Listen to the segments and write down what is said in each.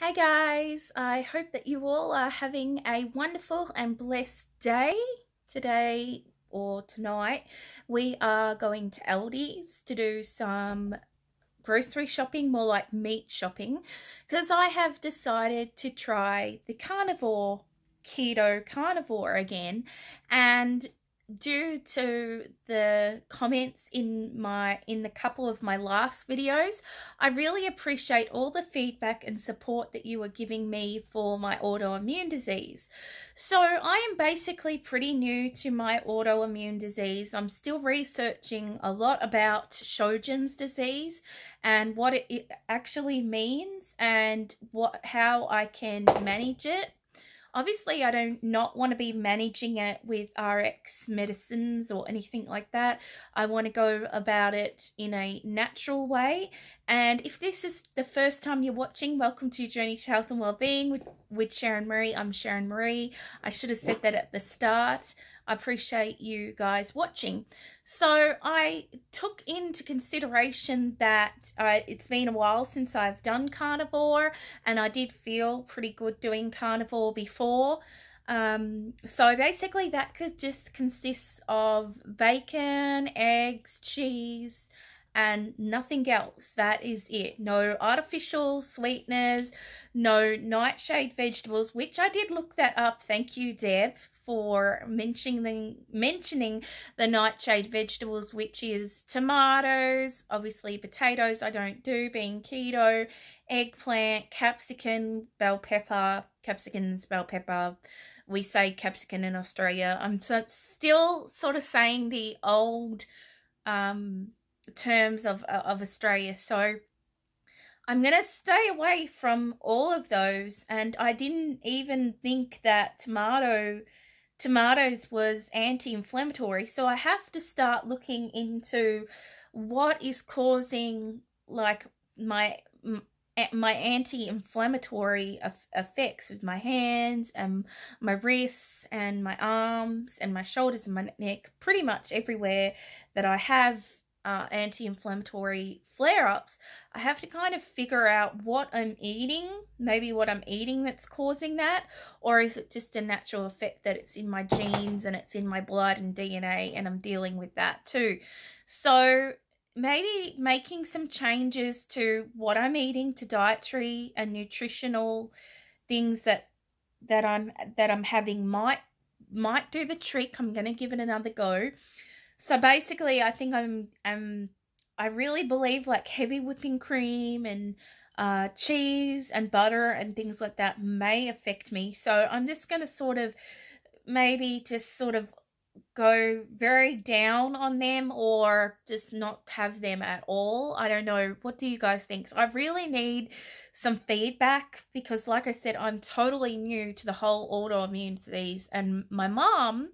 Hey guys, I hope that you all are having a wonderful and blessed day today or tonight. We are going to Aldi's to do some grocery shopping, more like meat shopping, because I have decided to try the carnivore keto carnivore again and due to the comments in my in the couple of my last videos i really appreciate all the feedback and support that you are giving me for my autoimmune disease. So i am basically pretty new to my autoimmune disease. I'm still researching a lot about Sjogren's disease and what it actually means and what how i can manage it Obviously, I don't not want to be managing it with RX medicines or anything like that. I want to go about it in a natural way. And if this is the first time you're watching, welcome to Journey to Health and Wellbeing with, with Sharon Marie. I'm Sharon Marie. I should have said that at the start. I appreciate you guys watching. So I took into consideration that uh, it's been a while since I've done carnivore and I did feel pretty good doing carnivore before. Um, so basically that could just consists of bacon, eggs, cheese, and nothing else. That is it. No artificial sweeteners, no nightshade vegetables, which I did look that up. Thank you, Deb, for mentioning the, mentioning the nightshade vegetables, which is tomatoes, obviously potatoes I don't do, being keto, eggplant, capsicum, bell pepper, capsicums, bell pepper. We say capsicum in Australia. I'm so, still sort of saying the old um, terms of, of Australia. So I'm going to stay away from all of those. And I didn't even think that tomato tomatoes was anti-inflammatory so i have to start looking into what is causing like my my anti-inflammatory effects with my hands and my wrists and my arms and my shoulders and my neck pretty much everywhere that i have uh, anti-inflammatory flare-ups, I have to kind of figure out what I'm eating, maybe what I'm eating that's causing that, or is it just a natural effect that it's in my genes and it's in my blood and DNA and I'm dealing with that too. So maybe making some changes to what I'm eating, to dietary and nutritional things that that I'm that I'm having might might do the trick. I'm going to give it another go. So basically, I think I'm I'm I really believe like heavy whipping cream and uh, cheese and butter and things like that may affect me. So I'm just going to sort of maybe just sort of go very down on them or just not have them at all. I don't know. What do you guys think? So I really need some feedback because like I said, I'm totally new to the whole autoimmune disease and my mom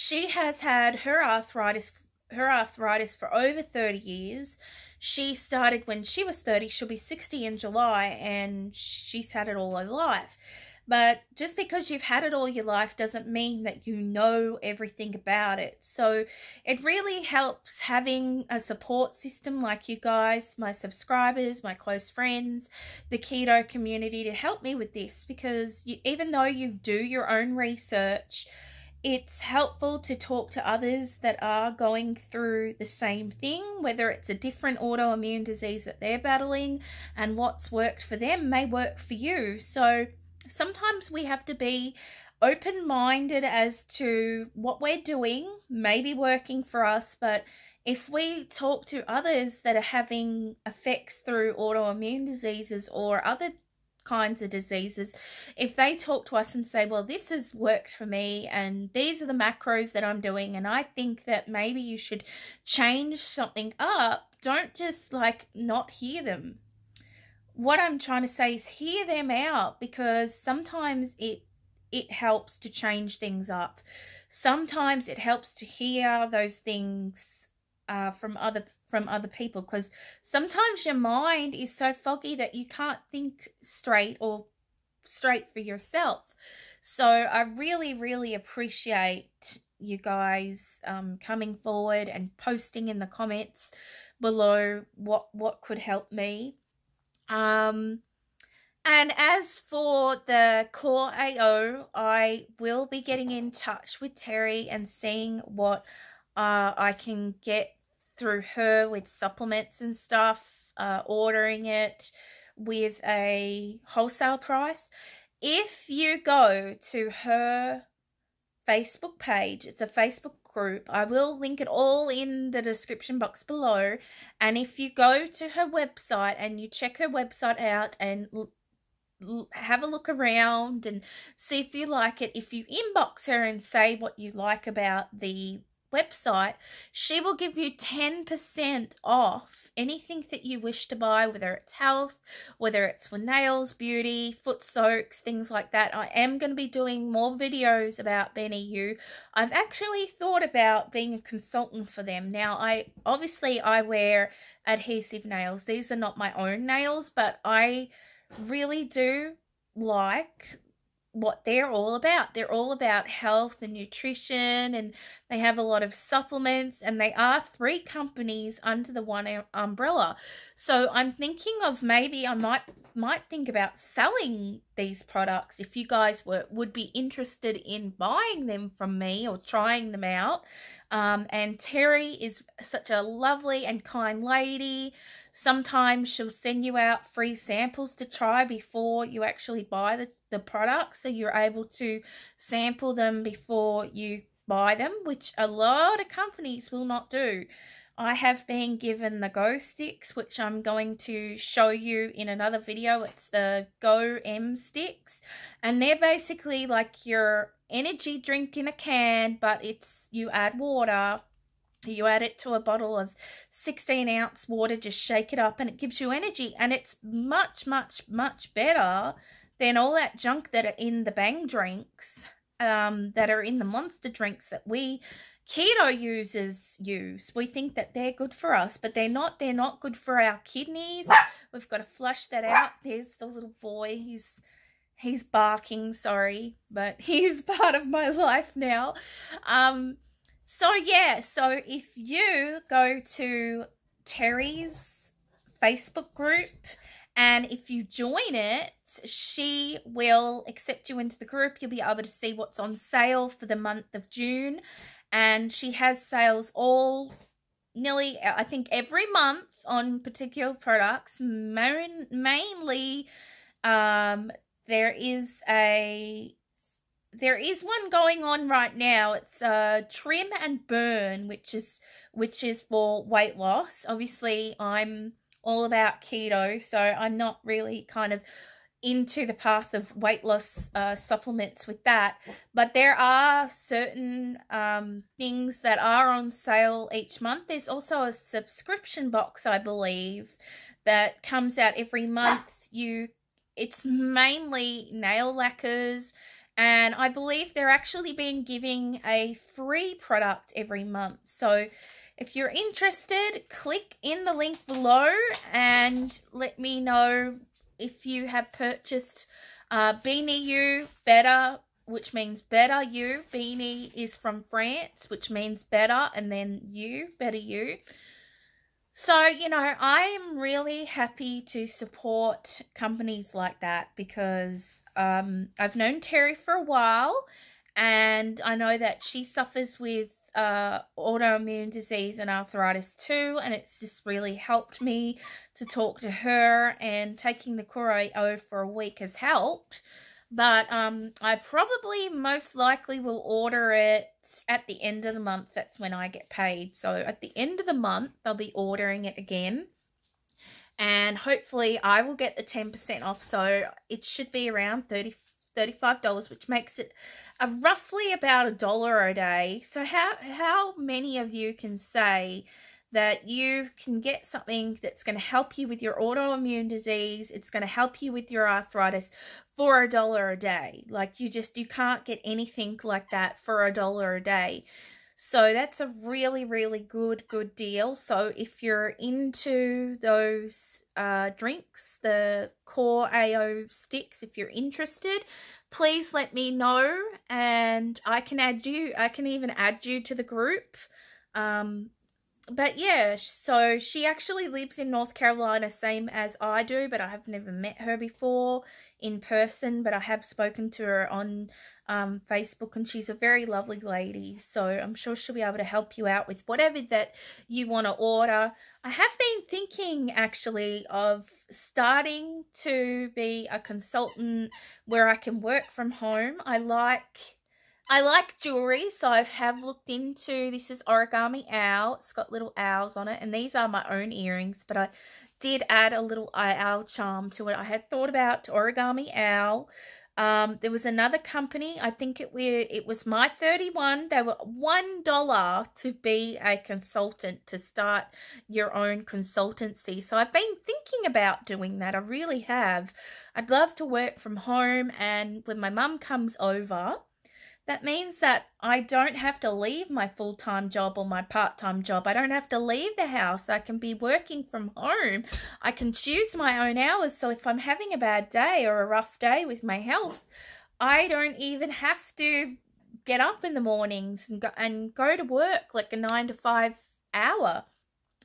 she has had her arthritis her arthritis for over 30 years. She started when she was 30. She'll be 60 in July and she's had it all her life. But just because you've had it all your life doesn't mean that you know everything about it. So it really helps having a support system like you guys, my subscribers, my close friends, the keto community to help me with this because you, even though you do your own research, it's helpful to talk to others that are going through the same thing, whether it's a different autoimmune disease that they're battling, and what's worked for them may work for you. So sometimes we have to be open minded as to what we're doing, maybe working for us, but if we talk to others that are having effects through autoimmune diseases or other kinds of diseases, if they talk to us and say, well, this has worked for me and these are the macros that I'm doing, and I think that maybe you should change something up, don't just like not hear them. What I'm trying to say is hear them out because sometimes it it helps to change things up. Sometimes it helps to hear those things uh, from other from other people because sometimes your mind is so foggy that you can't think straight or straight for yourself. So I really, really appreciate you guys um, coming forward and posting in the comments below what what could help me. Um, And as for the CoreAO, I will be getting in touch with Terri and seeing what uh, I can get through her with supplements and stuff, uh, ordering it with a wholesale price. If you go to her Facebook page, it's a Facebook group. I will link it all in the description box below. And if you go to her website and you check her website out and have a look around and see if you like it. If you inbox her and say what you like about the website, she will give you 10% off anything that you wish to buy, whether it's health, whether it's for nails, beauty, foot soaks, things like that. I am going to be doing more videos about BeneYou. I've actually thought about being a consultant for them. Now, I obviously I wear adhesive nails. These are not my own nails, but I really do like what they're all about. They're all about health and nutrition, and they have a lot of supplements, and they are three companies under the one umbrella. So I'm thinking of maybe I might might think about selling these products if you guys were would be interested in buying them from me or trying them out. Um, and Terri is such a lovely and kind lady. Sometimes she'll send you out free samples to try before you actually buy the, the product. So you're able to sample them before you buy them, which a lot of companies will not do. I have been given the Go sticks, which I'm going to show you in another video. It's the Go M sticks, and they're basically like your energy drink in a can, but it's you add water. You add it to a bottle of 16 ounce water, just shake it up, and it gives you energy. And it's much, much, much better than all that junk that are in the bang drinks, um, that are in the monster drinks that we keto users use. We think that they're good for us, but they're not. They're not good for our kidneys. We've got to flush that out. There's the little boy. He's he's barking, sorry, but he's part of my life now. Um so yeah, so if you go to Terri's Facebook group and if you join it, she will accept you into the group. You'll be able to see what's on sale for the month of June. And she has sales all nearly I think every month on particular products. Mainly um there is a there is one going on right now. It's uh trim and burn which is which is for weight loss. Obviously i'm all about keto so i'm not really kind of into the path of weight loss uh, supplements with that. But there are certain um, things that are on sale each month. There's also a subscription box, I believe, that comes out every month. You, it's mainly nail lacquers. And I believe they're actually been giving a free product every month. So if you're interested, click in the link below and let me know if you have purchased uh, BeneYou Better, which means better you. Bene is from France, which means better, and then you, better you. So, you know, I am really happy to support companies like that because um, I've known Terri for a while and I know that she suffers with uh, autoimmune disease and arthritis too, and it's just really helped me to talk to her. And taking the O for a week has helped. But um, I probably most likely will order it at the end of the month. That's when I get paid. So at the end of the month, I'll be ordering it again. And hopefully I will get the 10% off. So it should be around 30 $35, which makes it a roughly about a dollar a day. So how how many of you can say that you can get something that's going to help you with your autoimmune disease, it's going to help you with your arthritis for a dollar a day. Like you just you can't get anything like that for a dollar a day. So that's a really, really good, good deal. So if you're into those uh, drinks, the CoreAO sticks, if you're interested, please let me know and I can add you. I can even add you to the group. Um, but yeah, so she actually lives in North Carolina, same as I do, but I have never met her before in person, but I have spoken to her on um, Facebook, and she's a very lovely lady. So I'm sure she'll be able to help you out with whatever that you want to order. I have been thinking actually of starting to be a consultant where I can work from home. I like I like jewelry, so I have looked into this is origami owl. It's got little owls on it, and these are my own earrings, but I did add a little owl charm to it. I had thought about origami owl. Um, there was another company. I think it were it was my thirty one. They were one dollar to be a consultant to start your own consultancy. So I've been thinking about doing that. I really have. I'd love to work from home, and when my mum comes over that means that I don't have to leave my full time job or my part time job. I don't have to leave the house. I can be working from home. I can choose my own hours. So if I'm having a bad day or a rough day with my health, I don't even have to get up in the mornings and go, and go to work like a nine to five hour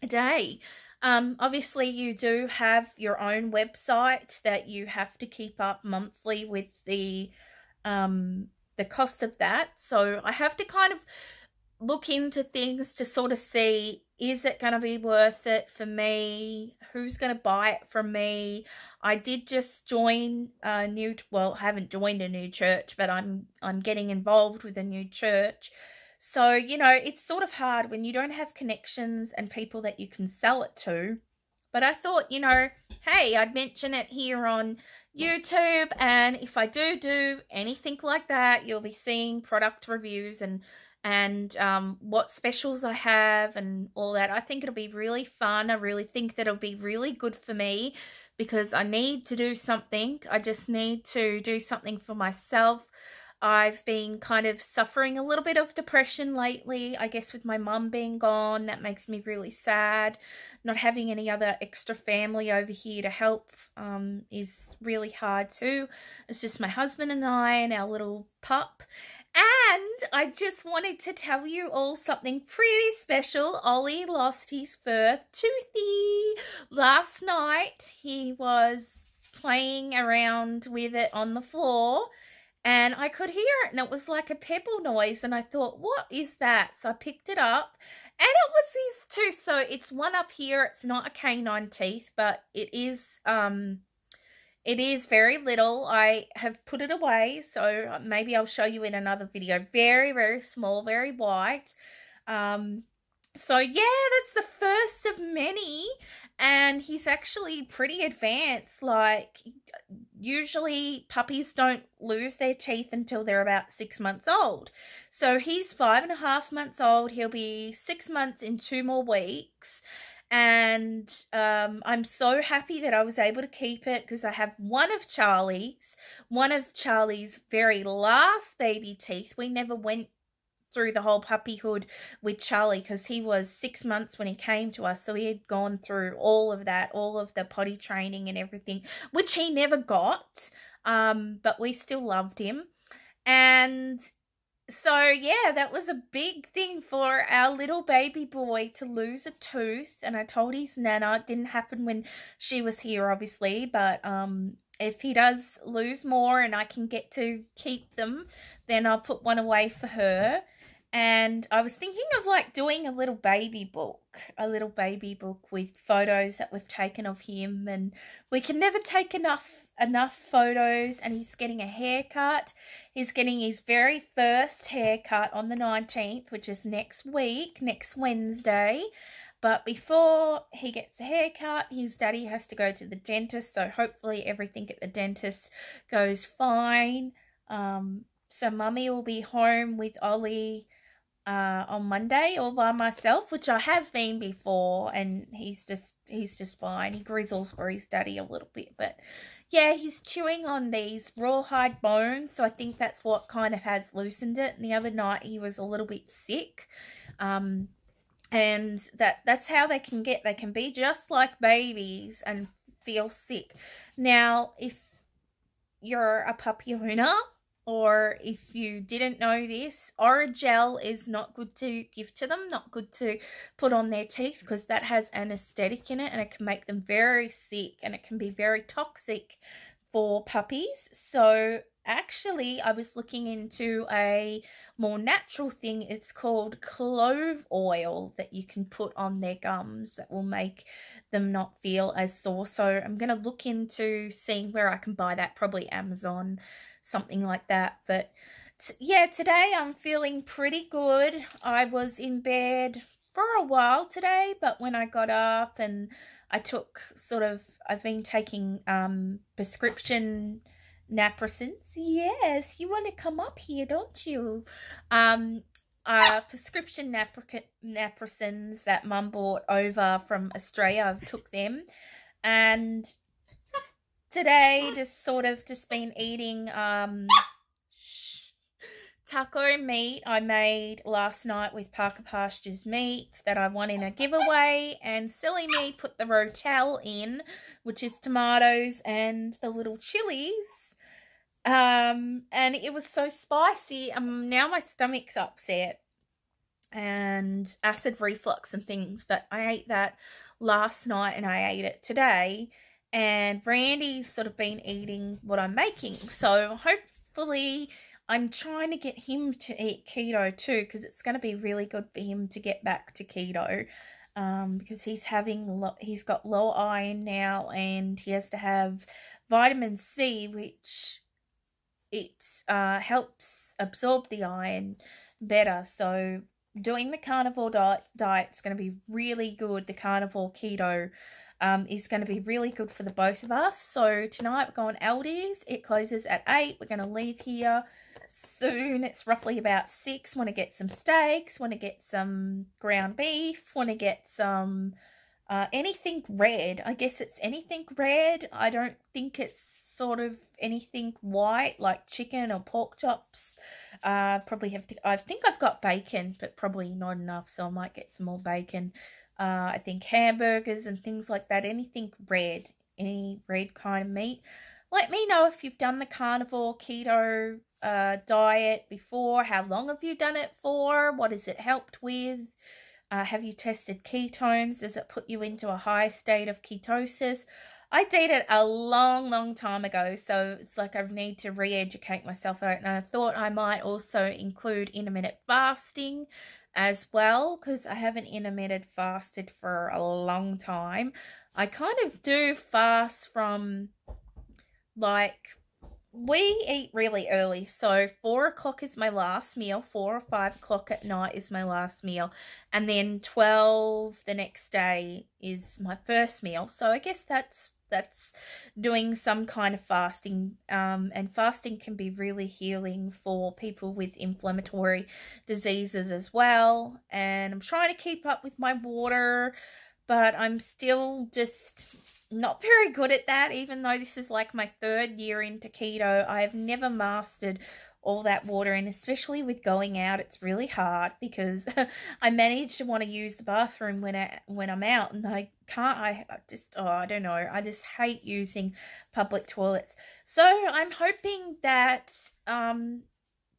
a day. Um, obviously, you do have your own website that you have to keep up monthly with the um, the cost of that. So I have to kind of look into things to sort of see is it going to be worth it for me? Who's going to buy it from me? I did just join a new well, I haven't joined a new church, but I'm I'm getting involved with a new church. So, you know, it's sort of hard when you don't have connections and people that you can sell it to. But I thought, you know, hey, I'd mention it here on YouTube. And if I do do anything like that, you'll be seeing product reviews and and um, what specials I have and all that. I think it'll be really fun. I really think that it'll be really good for me because I need to do something. I just need to do something for myself. I've been kind of suffering a little bit of depression lately, I guess, with my mum being gone. That makes me really sad. Not having any other extra family over here to help um, is really hard too. It's just my husband and I and our little pup. And I just wanted to tell you all something pretty special. Ollie lost his first toothy last night. He was playing around with it on the floor and I could hear it and it was like a pebble noise and I thought what is that? So I picked it up and it was his tooth. So it's one up here. It's not a canine teeth but it is um it is very little. I have put it away so maybe I'll show you in another video. Very very small very white. Um so yeah that's the first of many and he's actually pretty advanced. Like usually puppies don't lose their teeth until they're about six months old. So he's five and a half months old. He'll be six months in two more weeks. And um, I'm so happy that I was able to keep it because I have one of Charlie's, one of Charlie's very last baby teeth. We never went through the whole puppyhood with Charlie because he was six months when he came to us. So he had gone through all of that, all of the potty training and everything, which he never got. Um, but we still loved him. And so yeah, that was a big thing for our little baby boy to lose a tooth. And I told his nana it didn't happen when she was here, obviously, but um if he does lose more and I can get to keep them, then I'll put one away for her and I was thinking of like doing a little baby book, a little baby book with photos that we've taken of him and we can never take enough enough photos and he's getting a haircut. He's getting his very first haircut on the 19th, which is next week, next Wednesday. But before he gets a haircut, his daddy has to go to the dentist, so hopefully everything at the dentist goes fine. Um so mummy will be home with Ollie uh, on Monday all by myself, which I have been before, and he's just he's just fine. He grizzles for his daddy a little bit, but yeah, he's chewing on these rawhide bones, so I think that's what kind of has loosened it. And the other night he was a little bit sick, um, and that that's how they can get. They can be just like babies and feel sick. Now, if you're a puppy owner or if you didn't know this, Orajel is not good to give to them, not good to put on their teeth because that has anesthetic in it and it can make them very sick and it can be very toxic for puppies. So actually I was looking into a more natural thing. It's called clove oil that you can put on their gums that will make them not feel as sore. So I'm going to look into seeing where I can buy that, probably Amazon, something like that. But yeah, today I'm feeling pretty good. I was in bed for a while today, but when I got up and I took sort of, I've been taking um prescription Naprosyns. Yes, you want to come up here, don't you? Um, uh, prescription Naprosyns that mum bought over from Australia. I've took them, and today just sort of just been eating um taco meat I made last night with Parker Pastures meat that I won in a giveaway and silly me put the rotel in which is tomatoes and the little chilies um, and it was so spicy. Um, now my stomach's upset and acid reflux and things. But I ate that last night and I ate it today. And Randy's sort of been eating what I'm making. So hopefully I'm trying to get him to eat keto too because it's going to be really good for him to get back to keto. Um, because he's having a lot he's got low iron now and he has to have vitamin C, which it uh, helps absorb the iron better. So doing the carnivore diet is going to be really good. The carnivore keto um, is going to be really good for the both of us. So tonight we're going Aldi's. It closes at 8. We're going to leave here soon. It's roughly about 6. Want to get some steaks. Want to get some ground beef. Want to get some uh, anything red. I guess it's anything red. I don't think it's sort of anything white like chicken or pork chops. Uh, probably have to. I think I've got bacon, but probably not enough, so I might get some more bacon. Uh, I think hamburgers and things like that. Anything red, any red kind of meat. Let me know if you've done the carnivore keto uh, diet before. How long have you done it for? What has it helped with? Uh, have you tested ketones? Does it put you into a high state of ketosis? I did it a long, long time ago, so it's like I need to re educate myself. And I thought I might also include intermittent fasting as well because I haven't intermittent fasted for a long time. I kind of do fast from like we eat really early. So four o'clock is my last meal. Four or five o'clock at night is my last meal. And then 12 the next day is my first meal. So I guess that's that's doing some kind of fasting um, and fasting can be really healing for people with inflammatory diseases as well and i'm trying to keep up with my water but i'm still just not very good at that, even though this is like my third year into keto. I've never mastered all that water, and especially with going out, it's really hard because I manage to want to use the bathroom when I when I'm out, and I can't. I just oh, I don't know. I just hate using public toilets. So I'm hoping that um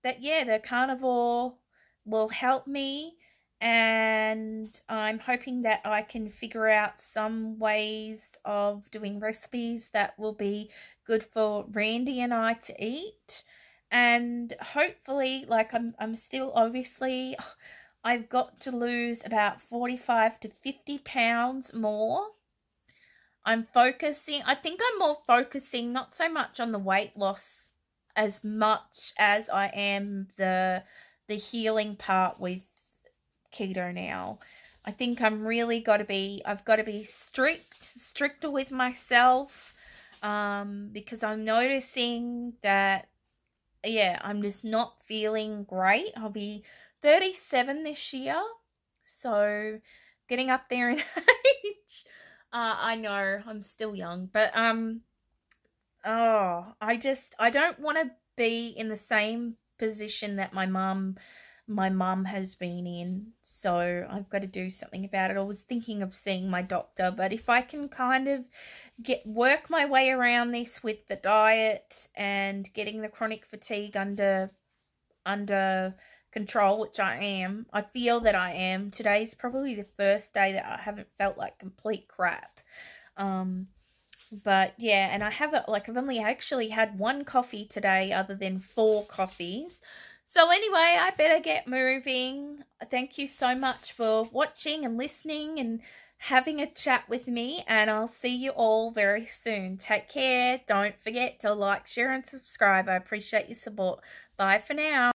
that yeah, the carnivore will help me and I'm hoping that I can figure out some ways of doing recipes that will be good for Randy and I to eat. And hopefully, like I'm, I'm still obviously, I've got to lose about 45 to 50 pounds more. I'm focusing, I think I'm more focusing not so much on the weight loss as much as I am the the healing part with keto now. I think I'm really got to be, I've got to be strict, stricter with myself um, because I'm noticing that, yeah, I'm just not feeling great. I'll be 37 this year, so getting up there in age. Uh, I know I'm still young, but um, oh, I just I don't want to be in the same position that my mum my mum has been in. So I've got to do something about it. I was thinking of seeing my doctor, but if I can kind of get work my way around this with the diet and getting the chronic fatigue under under control, which I am. I feel that I am. Today's probably the first day that I haven't felt like complete crap. Um, but yeah, and I haven't like I've only actually had one coffee today, other than four coffees. So anyway, I better get moving. Thank you so much for watching and listening and having a chat with me and I'll see you all very soon. Take care. Don't forget to like, share and subscribe. I appreciate your support. Bye for now.